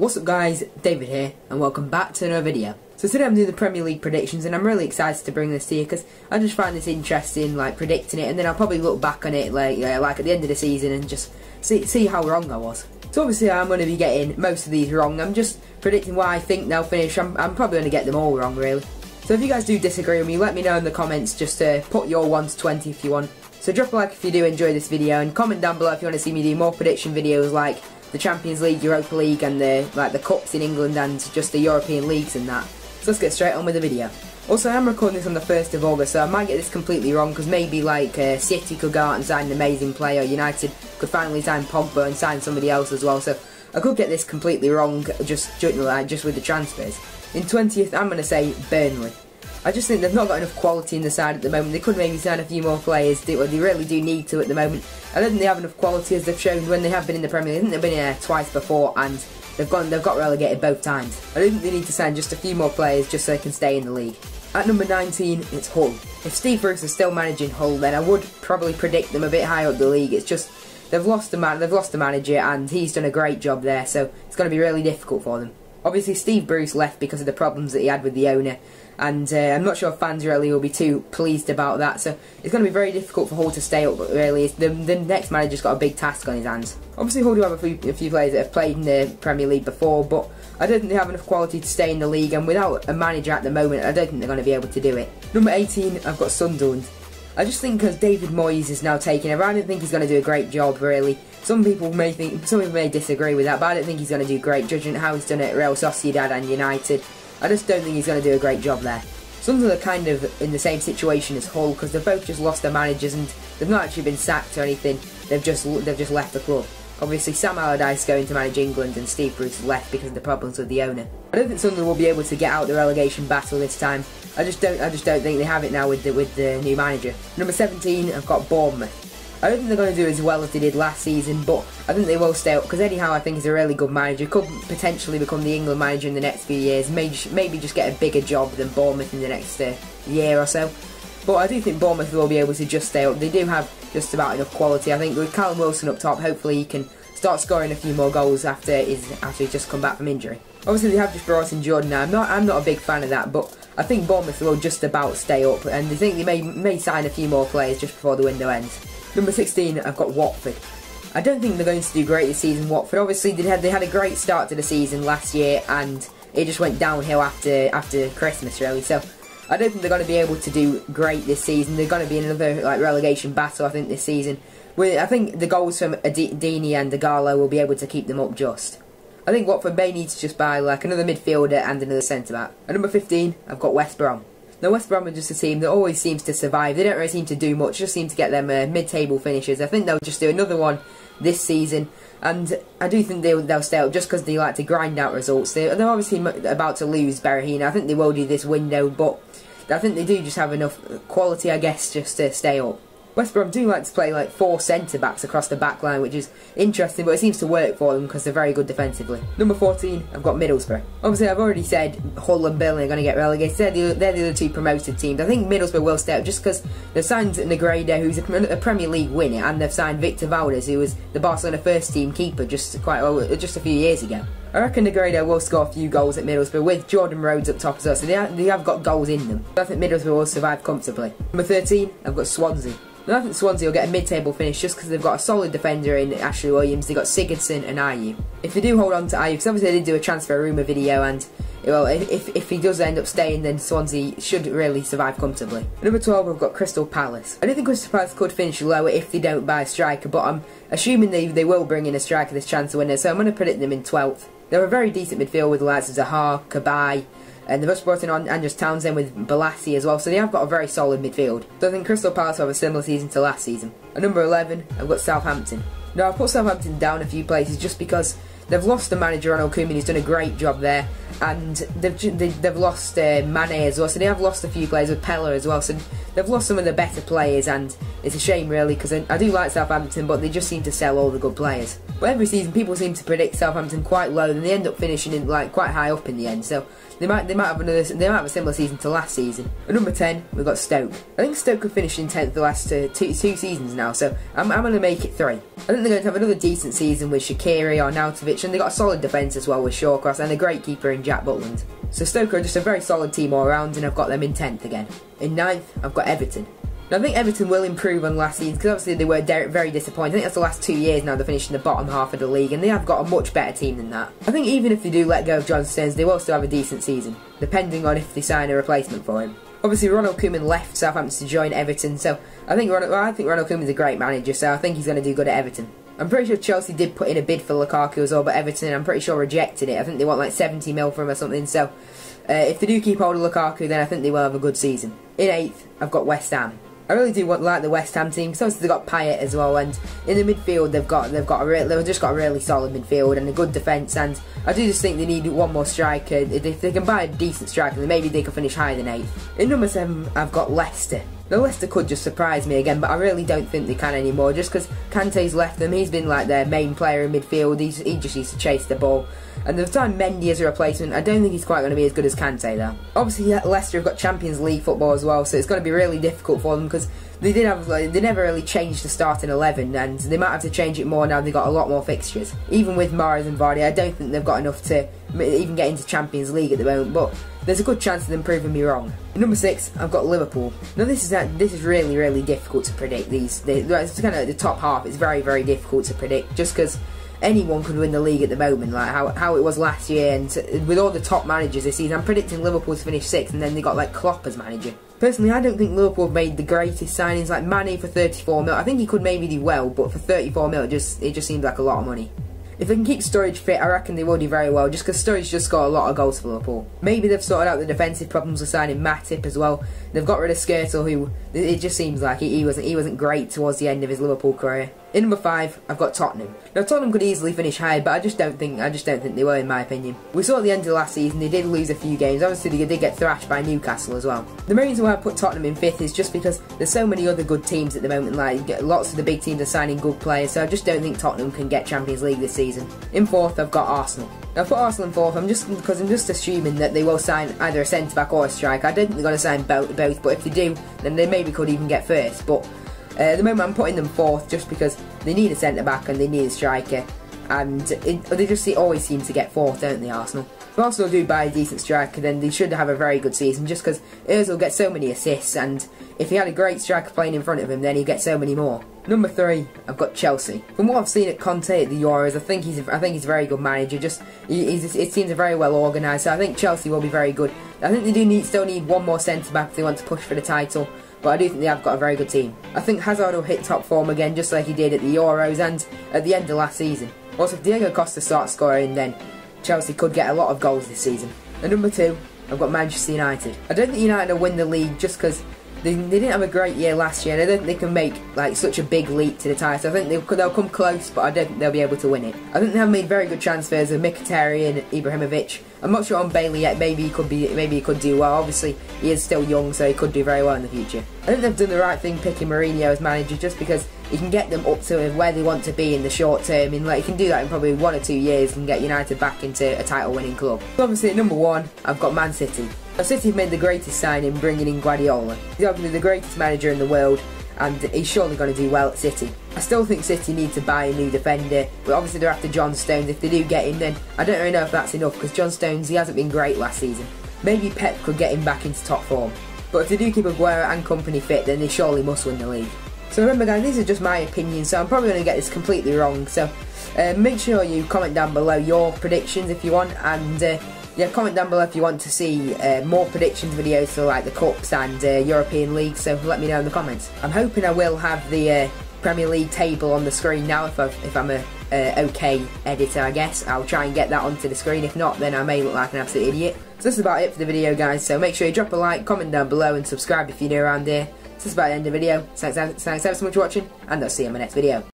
What's up guys, David here, and welcome back to another video. So today I'm doing the Premier League predictions, and I'm really excited to bring this to you, because I just find this interesting, like, predicting it, and then I'll probably look back on it, like, like at the end of the season, and just see, see how wrong I was. So obviously I'm going to be getting most of these wrong, I'm just predicting why I think they'll finish, I'm, I'm probably going to get them all wrong, really. So if you guys do disagree with me, let me know in the comments, just uh, put your 1 to 20 if you want. So drop a like if you do enjoy this video, and comment down below if you want to see me do more prediction videos like the Champions League, Europa League, and the like the cups in England and just the European leagues and that. So let's get straight on with the video. Also, I am recording this on the 1st of August, so I might get this completely wrong because maybe like uh, City could go out and sign an amazing player, United could finally sign Pogba and sign somebody else as well. So I could get this completely wrong just just with the transfers. In 20th, I'm going to say Burnley. I just think they've not got enough quality in the side at the moment. They could maybe sign a few more players, well, they really do need to at the moment. I don't think they have enough quality as they've shown when they have been in the Premier League. I think they've been here twice before and they've gone they've got relegated both times. I don't think they need to sign just a few more players just so they can stay in the league. At number 19, it's Hull. If Steve Bruce is still managing Hull, then I would probably predict them a bit higher up the league. It's just they've lost the man, they've lost the manager, and he's done a great job there, so it's going to be really difficult for them. Obviously, Steve Bruce left because of the problems that he had with the owner, and uh, I'm not sure fans really will be too pleased about that. So it's going to be very difficult for Hull to stay up. Really, the, the next manager's got a big task on his hands. Obviously, Hull do have a few, a few players that have played in the Premier League before, but I don't think they have enough quality to stay in the league. And without a manager at the moment, I don't think they're going to be able to do it. Number 18, I've got Sunderland. I just think because David Moyes is now taking over, I don't think he's going to do a great job, really. Some people may think, some people may disagree with that, but I don't think he's going to do great, judging how he's done it at Real Sociedad and United. I just don't think he's going to do a great job there. Sunderland are kind of in the same situation as Hull because they've both just lost their managers and they've not actually been sacked or anything. They've just they've just left the club. Obviously, Sam Allardyce going to manage England and Steve Bruce left because of the problems with the owner. I don't think Sunderland will be able to get out the relegation battle this time. I just don't I just don't think they have it now with the with the new manager. Number 17, I've got Bournemouth. I don't think they're going to do as well as they did last season, but I think they will stay up because Howe I think is a really good manager. Could potentially become the England manager in the next few years. Maybe maybe just get a bigger job than Bournemouth in the next uh, year or so. But I do think Bournemouth will be able to just stay up. They do have just about enough quality. I think with Callum Wilson up top, hopefully he can start scoring a few more goals after his after he's just come back from injury. Obviously they have just brought in Jordan now. I'm not I'm not a big fan of that, but I think Bournemouth will just about stay up, and I think they may may sign a few more players just before the window ends. Number 16, I've got Watford. I don't think they're going to do great this season. Watford, obviously, they had they had a great start to the season last year, and it just went downhill after after Christmas, really. So I don't think they're going to be able to do great this season. They're going to be in another like relegation battle, I think, this season. I think the goals from Deeney and Ighalo will be able to keep them up just. I think Watford may need to just buy like another midfielder and another centre back. At number 15, I've got West Brom. Now West Brom are just a team that always seems to survive. They don't really seem to do much, just seem to get them uh, mid-table finishes. I think they'll just do another one this season, and I do think they'll, they'll stay up just because they like to grind out results. They, are obviously about to lose Berahino. I think they will do this window, but I think they do just have enough quality, I guess, just to stay up. West Brom do like to play like four centre backs across the back line, which is interesting, but it seems to work for them because they're very good defensively. Number 14, I've got Middlesbrough. Obviously, I've already said Hull and Burnley are going to get relegated. They're the, they're the other two promoted teams. I think Middlesbrough will stay up just because they've signed Negredo, who's a, a, Premier League winner, and they've signed Victor Valdes, who was the Barcelona first team keeper just quite just a few years ago. I reckon Negredo will score a few goals at Middlesbrough with Jordan Rhodes up top as well, so they have, they have got goals in them. I think Middlesbrough will survive comfortably. Number 13, I've got Swansea. I think Swansea will get a mid-table finish just because they've got a solid defender in Ashley Williams. They've got Sigurdsson and Ayew. If they do hold on to Ayew, because obviously they did do a transfer rumour video and well, if, if he does end up staying, then Swansea should really survive comfortably. Number 12, we've got Crystal Palace. I don't think Crystal Palace could finish lower if they don't buy a striker, but I'm assuming they, they will bring in a striker this chance to win it, so I'm going to predict them in 12th. They're a very decent midfield with the likes of Zaha, Cabaye, Uh, and they've also brought in Andros Townsend with Bolasie as well, so they have got a very solid midfield. So I think Crystal Palace have a similar season to last season. At number 11, I've got Southampton. Now, I've put Southampton down a few places just because they've lost the manager, Ronald Koeman, he's done a great job there, and they've they've lost uh, Mane as well. So they have lost a few players with Pellè as well. So they've lost some of the better players, and it's a shame really because I, I, do like Southampton, but they just seem to sell all the good players. But every season, people seem to predict Southampton quite low, and they end up finishing in like quite high up in the end. So they might they might have another they might have a similar season to last season. At number ten, we've got Stoke. I think Stoke have finished in tenth the last uh, two two seasons now, so I'm, I'm going to make it three. I think they're going to have another decent season with Shaqiri or Arnautovic, they got a solid defence as well with Shawcross and a great keeper in Jack Butland. So Stoke are just a very solid team all round, and I've got them in 10th again. In 9th, I've got Everton. Now, I think Everton will improve on last season because obviously they were very disappointed. I think that's the last two years now they're finishing the bottom half of the league, and they have got a much better team than that. I think even if they do let go of John Stones, they will still have a decent season, depending on if they sign a replacement for him. Obviously, Ronald Koeman left Southampton to join Everton, so I think Ronald, well, I think Ronald Koeman's a great manager, so I think he's going to do good at Everton. I'm pretty sure Chelsea did put in a bid for Lukaku as well, but Everton, I'm pretty sure rejected it. I think they want like 70 mil for him or something. So uh, if they do keep hold of Lukaku, then I think they will have a good season. In eighth, I've got West Ham. I really do want like the West Ham team because obviously they've got Payet as well, and in the midfield they've got they've got a they've just got a really solid midfield and a good defence. And I do just think they need one more striker. If they can buy a decent striker, then maybe they can finish higher than eighth. In number seven, I've got Leicester. Leicester could just surprise me again, but I really don't think they can anymore. Just because Kante's left them, he's been like their main player in midfield. He's, he just used to chase the ball. And the time Mendy is a replacement. I don't think he's quite going to be as good as Kante though. Obviously, Leicester have got Champions League football as well, so it's going to be really difficult for them because they did have like, they never really changed the starting eleven, and they might have to change it more now. They've got a lot more fixtures. Even with Mahrez and Vardy, I don't think they've got enough to even get into Champions League at the moment. But there's a good chance of them proving me wrong. Number six, I've got Liverpool. Now this is this is really really difficult to predict. These it's kind of the top half. It's very very difficult to predict just because anyone could win the league at the moment, like how, how it was last year, and with all the top managers this season, I'm predicting Liverpool to finish sixth, and then they got like Klopp as manager. Personally, I don't think Liverpool have made the greatest signings. Like Mane for 34 mil, I think he could maybe do well, but for 34 mil, it just it just seems like a lot of money. If they can keep Sturridge fit, I reckon they will do very well, just because Sturridge just got a lot of goals for Liverpool. Maybe they've sorted out the defensive problems with signing Matip as well. They've got rid of Skrtel, who it just seems like he, wasn't he wasn't great towards the end of his Liverpool career. In number five, I've got Tottenham. Now Tottenham could easily finish higher, but I just don't think I just don't think they will, in my opinion. We saw at the end of last season they did lose a few games. Obviously they did get thrashed by Newcastle as well. The reason why I put Tottenham in fifth is just because there's so many other good teams at the moment. Like lots of the big teams are signing good players, so I just don't think Tottenham can get Champions League this season. In fourth, I've got Arsenal. Now, for Arsenal in fourth, I'm just because I'm just assuming that they will sign either a centre back or a striker. I don't think they're going to sign both, both, but if they do, then they maybe could even get first. But uh, at the moment, I'm putting them fourth just because they need a centre back and they need a striker, and it, they just always seem to get fourth, don't they, Arsenal? If Arsenal do buy a decent striker, then they should have a very good season just because Ozil gets so many assists, and if he had a great striker playing in front of him, then he'd get so many more. Number three, I've got Chelsea. From what I've seen at Conte at the Euros, I think he's a, I think he's a very good manager. Just it seems very well organised. So I think Chelsea will be very good. I think they do need still need one more centre back if they want to push for the title. But I do think they have got a very good team. I think Hazard will hit top form again just like he did at the Euros and at the end of last season. Also, if Diego Costa starts scoring, then Chelsea could get a lot of goals this season. And number two, I've got Manchester United. I don't think United will win the league just because they, they didn't have a great year last year, and I don't think they can make like such a big leap to the title. I think they'll, they'll come close, but I don't think they'll be able to win it. I think they have made very good transfers of Mkhitaryan Ibrahimovic. I'm not sure on Bailly yet. Maybe he could be, maybe he could do well. Obviously, he is still young, so he could do very well in the future. I think they've done the right thing picking Mourinho as manager, just because he can get them up to where they want to be in the short term. And like he can do that in probably one or two years and get United back into a title-winning club. So obviously, at number one, I've got Man City. City have made the greatest signing bringing in Guardiola. He's obviously the greatest manager in the world and he's surely going to do well at City. I still think City need to buy a new defender, but obviously they're after John Stones. If they do get him, then I don't really know if that's enough because John Stones he hasn't been great last season. Maybe Pep could get him back into top form. But if they do keep Aguero and company fit, then they surely must win the league. So remember guys, these are just my opinions, so I'm probably going to get this completely wrong. So uh, make sure you comment down below your predictions if you want, and uh, yeah, comment down below if you want to see uh, more predictions videos for like the Cups and uh, European League, so let me know in the comments. I'm hoping I will have the uh, Premier League table on the screen now if, i if I'm a okay editor, I guess. I'll try and get that onto the screen. If not, then I may look like an absolute idiot. So this is about it for the video, guys. So make sure you drop a like, comment down below, and subscribe if you're new around here. So this is about the end of the video. Thanks, thanks ever so much for watching, and I'll see you in my next video.